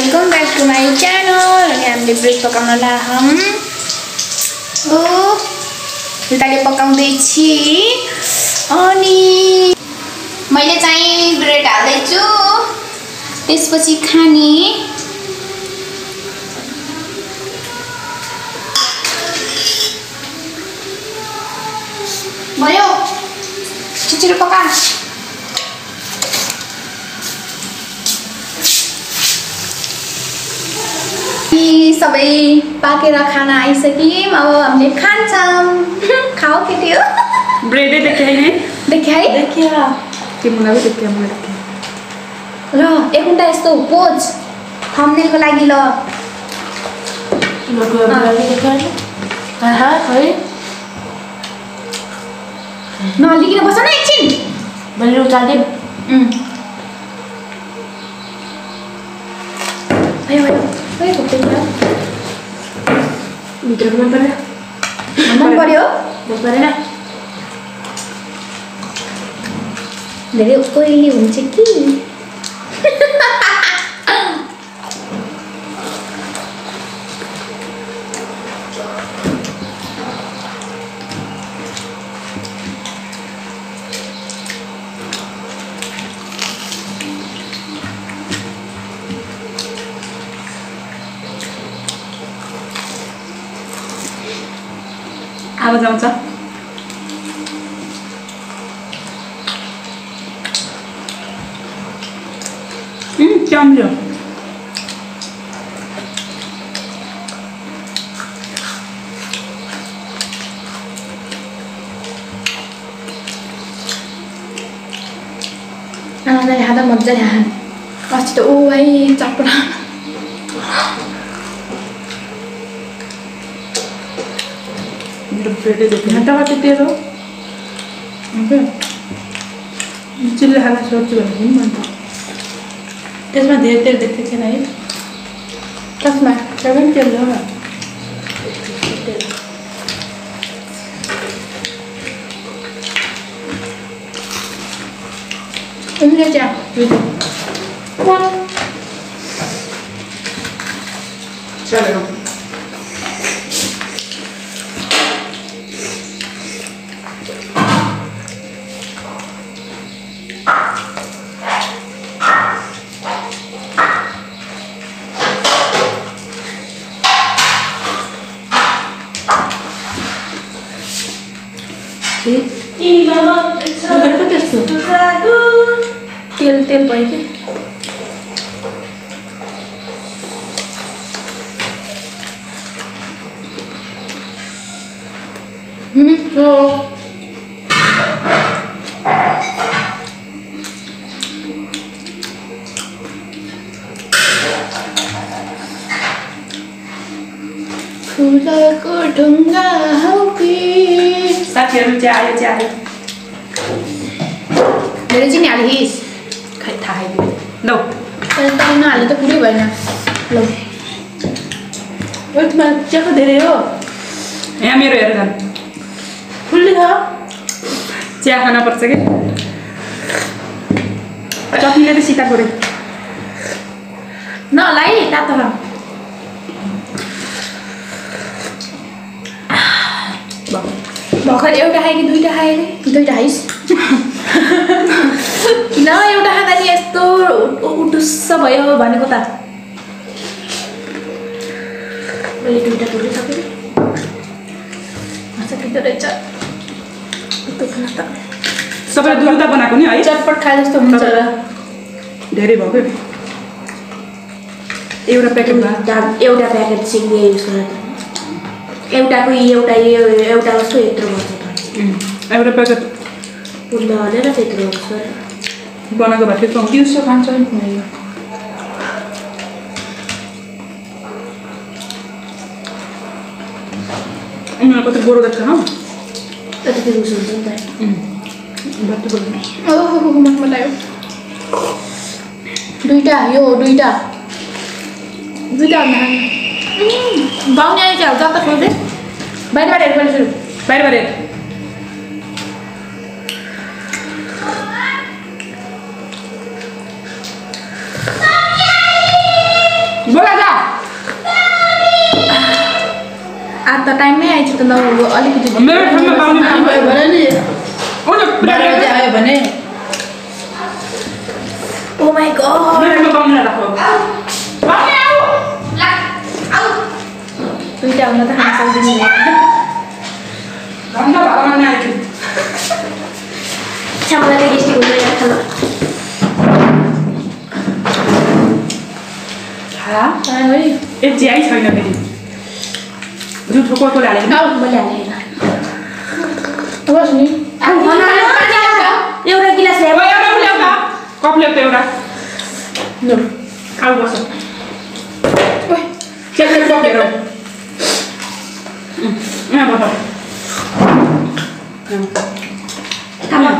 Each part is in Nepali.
Welcome back to my channel अनि हामीले ब्रेड पकाउन लाहौँ हो उताले पकाउँदैछ अनि मैले चाहिँ ब्रेड हाल्दैछु त्यसपछि खाने भयो छिटो पका यी सबै पाकेर खाना आइसक्यौँ अब हामीले खान्छौँ। खाऊ केटी हो। ब्रेडै देखे है देखे है देखिया तिमीलाई पनि देखिया मलाई देखिया र एक घन्टा यस्तो पोज थम्नेलको लागि ल। नलिकन बस न एकछिन। मैले उचाल्दै उम्. भयो भयो भयो खोप्दै भयो भित्रको मन पऱ्यो मन पर्यो मन परेन धेरै ओइली हुन्छ कि आवाज उम्, चाम्ल्यो आमालाई खाँदा मजाले खाने अस्ति त ऊ है चटपटा मेरो कति तेरो चिल्ले खाना सोध्छु भने पनि मन त्यसमा धेरै तेल देख्थेको थिएन है कसमा त्यहाँ पनि तेल हो। उनीले चाहिँ चलो। गरेको त्यस्तो तेल तेल भयो कि फुलको ढुङ्गा हौ कि साथीहरू चाहिँ आयो चाहिँ चिनी हालिस् खै थाहा लौ। तर तपाईँ नहाल्नु त पुरै भएन ल। चियाको धेरै हो? यहाँ मेरो हेर फुल्ली छ चिया खान पर्छ कि चटनीले त सिकाएको रे नलाई तातो खाऊ भर्खर एउटा खायो कि दुइटा खायो अरे दुइटा खाइस् किन एउटा खाँदा नि यस्तो उटुस्स भयो भनेको त। मैले दुइटा तोडी सकेँ। माछा खिच्दो रहेछ। यस्तो खाना त। सबैले दुध बनाएको नि है? चटपट खाए जस्तो हुन्छ र। धेरै भयो क्या? एउटा प्याकेट एउटा प्याकेट सिङ्गे युज गरेर एउटाको एउटा यो एउटा जस्तो यत्रो एउटा प्याकेट पुण्य भनेर गर्छ बनाएको भए पाउँछ दिउँसो खान्छ नि गोरो देख्छ हो? दिउँसो हुन्छ नि त। ओहो मन दुइटा यो दुइटा दुइटा क्या? जता खोज्दै बाहिरबाट हेर्नु सुरु। त टाइममै आइज त न अलिकति आयो भने ओ माई दुइटा हुन त खान सक्दिनँ छैन फेरि। जुठो मैले हालेँ बस नि एउटा गिलास ओ, ल्याऊ एउटा ल्याउ त कप ल्याउ त एउटा लु आऊ बस यहाँ यहाँ,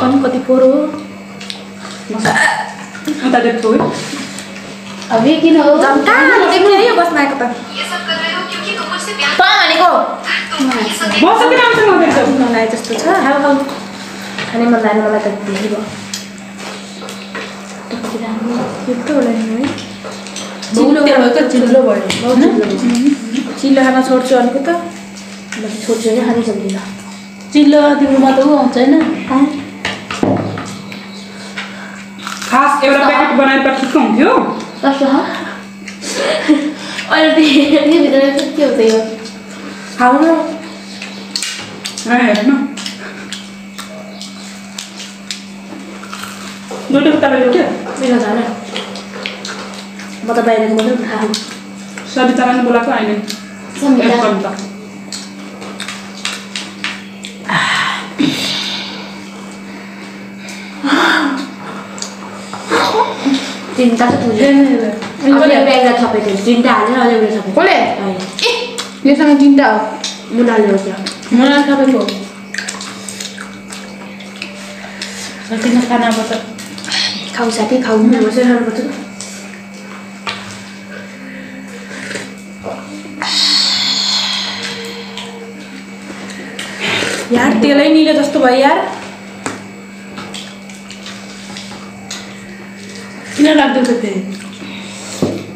पनि कति पोरो बस उता देख्छु है अब किन हो देख्ने त भनेको। मलाई जस्तो छ। खाने मन लाग्यो मलाई त धेरै भयो। चिल्लो खान छोड्छु भनेको त। छोड्छु होइन खानै सक्दिनँ। चिल्लो तिम्रोमा त ऊ आउँछ होइन। खास एउटा प्याकेट बनाएर त ठिक हुन्थ्यो कस्तो छ अहिले त्यो त्योभित्र के हुन्छ यो खानु न यहाँ हेर्नु दुइटा कुत्ता लैजाऊ क्या मेरो झन् म त बाहिर मात्रै खाऊ सवितालाई नि बोलाएको आएन समिता सविता तिनवटा छ एउटा एउटा थपेको तिनवटा हालेर अझ थपेको कसले योसँग तिनवटा हो मुनाले हो तपाईँको सकिन खानाबाट खाऊ साथी बसेर खानुपर्छ यार तेलै निले जस्तो भयो यार किन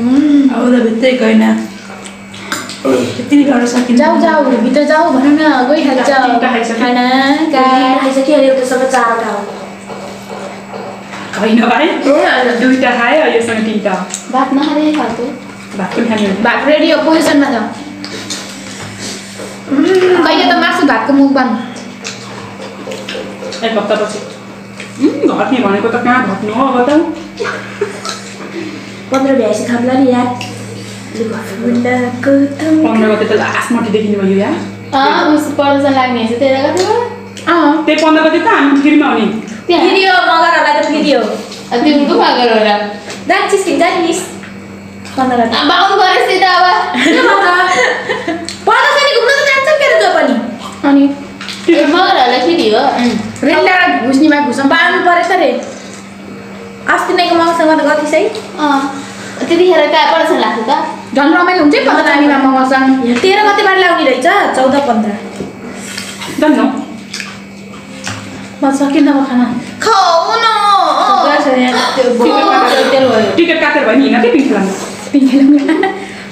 अब त भित्रै गएन। यति गर्न सकिन्छ। जाऊ जाऊ भित्र जाऊ भनौँ न। गइहाल्छ। तिनवटा खाइसक्यो। खाना गाई खाइसक्यो एउटासँग चारवटा हो होइन भाइ दुईवटा खायो योसँग तिनवटा भात नखाने खालको भात पनि खाने हो। भात रेडी हो पोजिसनमा छ उम्, कहिले त मासु भातको मुखबाङ एक हप्तापछि उम्, घट्ने भनेको त कहाँ घट्नु हो अब त? पन्ध्र भ्याएपछि खाम्ला नि पन्ध्र गते त लास्ट भयो या प्रदर्शन लाग्ने त्यही पन्ध्र गते त हामी फिल्म आउने त्यहाँ। फेरि हो मगरहरूलाई त फेरि हो तिम्रो मगर होला जान्छिस् कि जानिस् पन्ध्र गते। बाहुन परेछ त्यही त अब। के भन्छ? प्रदर्शनी घुम्न त जान्छन् के अरे तँ पनि। अनि मगरहरूलाई फेरि हो। रेल डाँडा घुस्नीमा घुसौँ बाँड्नु परेछ रे। अस्ति नैको मगसँग त गतिस् है अँ त्यतिखेर कहाँ प्रदर्शन लाग्थ्यो त झन् रमाइलो हुन्छ है पन्ध्रमा मगाउँछ तेह्र गतिबाट ल्याउने रहेछ चौध पन्ध्र जान्नु म सकिन अब खाना न टिकट काटेर भयो नि हिँड के पिङ खेलामा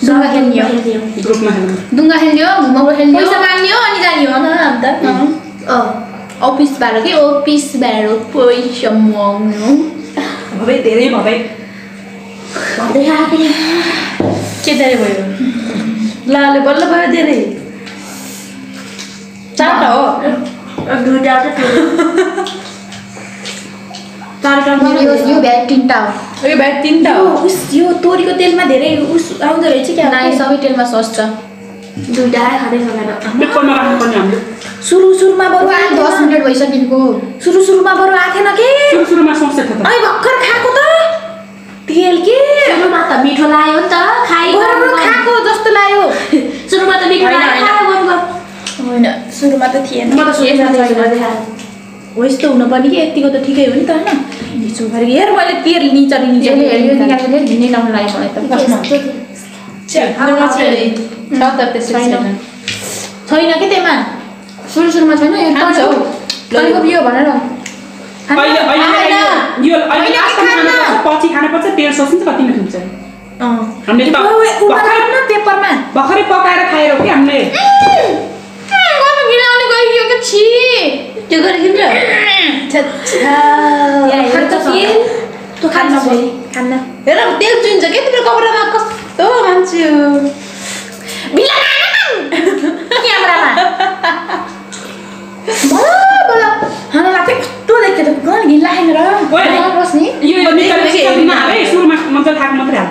डुङ्गा खेल्ने हो ग्रुपमा खेल्नु डुङ्गा खेल्ने हो घुमाउरो खेल्ने पैसा हो माग्ने हो अनि जाने हो न अन्त अँ। अफिस भाडो के अफिस भाडो पैसा माग्नु भबै धेरै भन्दै आएको के धेरै भयो? लाले बल्ल भयो धेरै। चारवटा हो। यो यो भ्याट तिनवटा हो। यो भ्याट तिनवटा यो हो उस यो तोरीको तेलमा धेरै उस आउँदो रहेछ क्या? सबै तेलमा सस्छ दुइटा खाँदै हामीले सुरु सुरुमा बरु दस आएको मिनट भइसकेको सुरु सुरुमा बरु आएको थिएन के सुरु सुरुमा थियो त अहिले भर्खर खाएको त तेल के सुरुमा त मिठो लाग्यो नि त खाइ खाएको जस्तो लाग्यो सुरुमा त मिठो होइन, सुरुमा त थिएन म त हो यस्तो हुनु पर्ने कि यतिको त ठिकै हो नि त होइन हिजो गरी हेर मैले तेल निचरी निचरी घिनै लाउनु लाग्यो मलाई त छैन कि त्यहीमा सुरु सुरुमा छैन यो खान्छ। हौ। तरिको बियो भनेर। खानु? अहिले अहिले आएन। यो। खानुपर्छ पछि खानुपर्छ तेल सोच्नु कति मिठो हुन्छ? पेपरमा। भर्खरै पकाएर खाएर हो कि हामीले? के त्यो खान्न। खान्न। हेर तेल चुइन्छ क्या तिम्रो कपडामा? कस्तो मान्छे हो बिला क्यामेरामा बल्ल बल्ल हाना लाग्थ्यो कस्तो देख्थ्यो त गन घिन लागेन र ओए, बस्ने यो यो निचरी देखेपछि चाहिँ हाले सुरुमा मजाले थाएको मात्रै हाल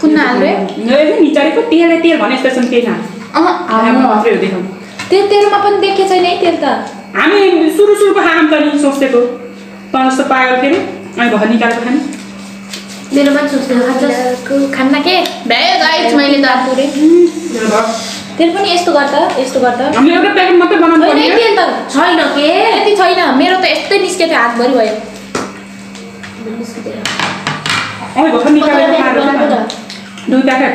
कुन यो निचरेको तेल तेल भने यस्तो केही न अँ हामी मात्रै हो देखाउनु त्यो तेलमा पनि देखेको छैन है तेल त हामी सुरु सुरुको खाम त नि सोचेको तँ जस्तो पागल फेरि अनि भर्खर निकालेको खाने मेरोमा पनि खान्छ खान्न के भ्यायो गाइस मैले त पुरै तेल पनि यस्तो गर्छ यस्तो गर्छ हामीले एउटा प्याकेट मात्रै बनाउनु तेल त छैन के यति छैन मेरो त यस्तै निस्केको थियो हातभरि भयो अहिले दुई प्याकेट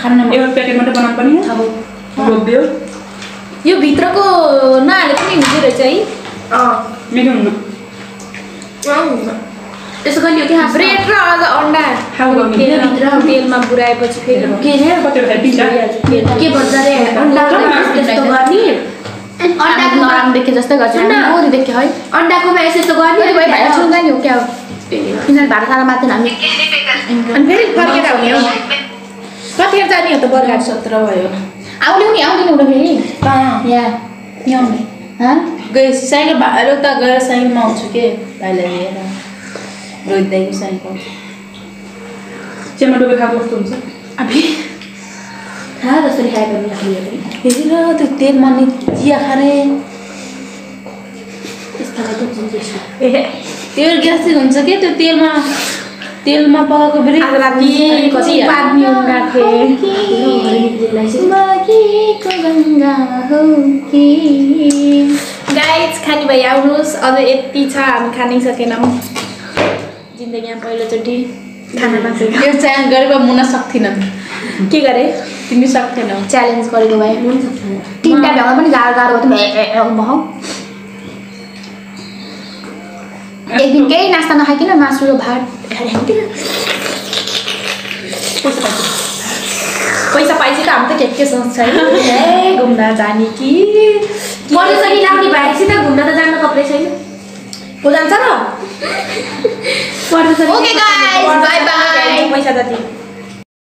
खान्न म। एउटा प्याकेट मात्रै बनाउनु पर्ने अब रोपिदियो यो भित्रको नहाले पनि हुँदो रहेछ है अँ मिठो हुनु अँ हुन्छ त्यसो गरियो कि हाँस ब्रेड र अझ अन्डा तेलभित्र तेलमा बुढाएपछि फेरि के के भन्छ अरे अन्डा त्यस्तो गर्ने अन्डाको नराम्रो देखे जस्तै गर्छ है अन्डाकोमा यसो यस्तो गर्ने नि हो क्या हो किनभने भाडा सारा माथि हामी अनि फेरि फर्केर आउने हो कतिखेर जाने हो त बर्गाड सत्र भयो आउने नि आउँदैन उता फेरि कहाँ यहाँ ल्याउने हँ गए साइकल भाइले उता गएर साइकलमा आउँछु के भाइलाई लिएर रोहित दाइको साइकल चियामा डुबे खाएको कस्तो हुन्छ अबे खा जसरी खाएको त्यो तेलमा नि चिया खाने ए तेल ग्यास्ट्रिक हुन्छ के त्यो तेलमा तेलमा पकाएको गाइज खाने भाइ आउनुहोस् अझ यति छ हामी खानै सकेनौँ। जिन्दगीमा पहिलोचोटि। खाना यो चाहिँ गरेको मुना सक्थिनन् के गरे? तिमी सक्थेनौ च्यालेन्ज गरेको भए। तिनवटा भ्याउन पनि गाह्रो गाह्रो भयो भयो एक दिन केही नास्ता नखाइकन मासु र भात खाएर पैसा पाएपछि त हामी त के के सोच्छ है घुम्न जाने कि कि लाग्ने भएपछि त घुम्न त जानु कपडै छैन को जान्छ र पैसा जति